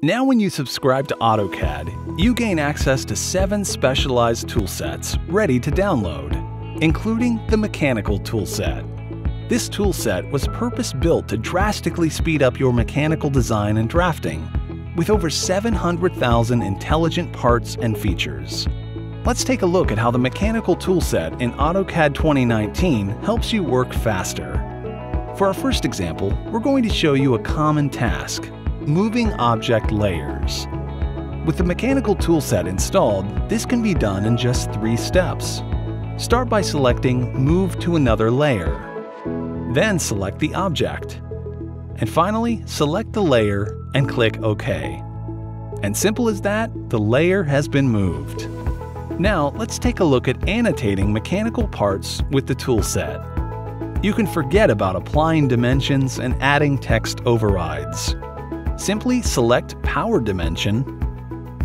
Now when you subscribe to AutoCAD, you gain access to seven specialized toolsets ready to download, including the Mechanical toolset. This toolset was purpose-built to drastically speed up your mechanical design and drafting, with over 700,000 intelligent parts and features. Let's take a look at how the Mechanical toolset in AutoCAD 2019 helps you work faster. For our first example, we're going to show you a common task, moving object layers. With the mechanical toolset installed, this can be done in just three steps. Start by selecting Move to another layer. Then select the object. And finally, select the layer and click OK. And simple as that, the layer has been moved. Now, let's take a look at annotating mechanical parts with the toolset. You can forget about applying dimensions and adding text overrides. Simply select Power Dimension,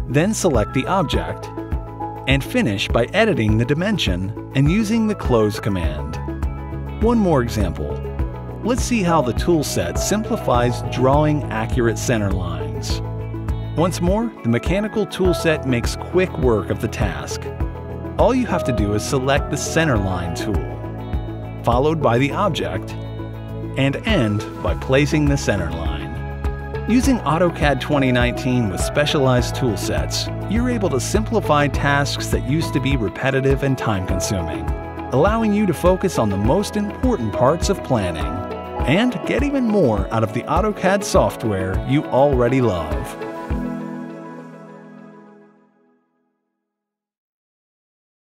then select the object, and finish by editing the dimension and using the Close command. One more example. Let's see how the toolset simplifies drawing accurate center lines. Once more, the mechanical toolset makes quick work of the task. All you have to do is select the Centerline tool, followed by the object, and end by placing the center line. Using AutoCAD 2019 with specialized toolsets, you're able to simplify tasks that used to be repetitive and time-consuming, allowing you to focus on the most important parts of planning and get even more out of the AutoCAD software you already love.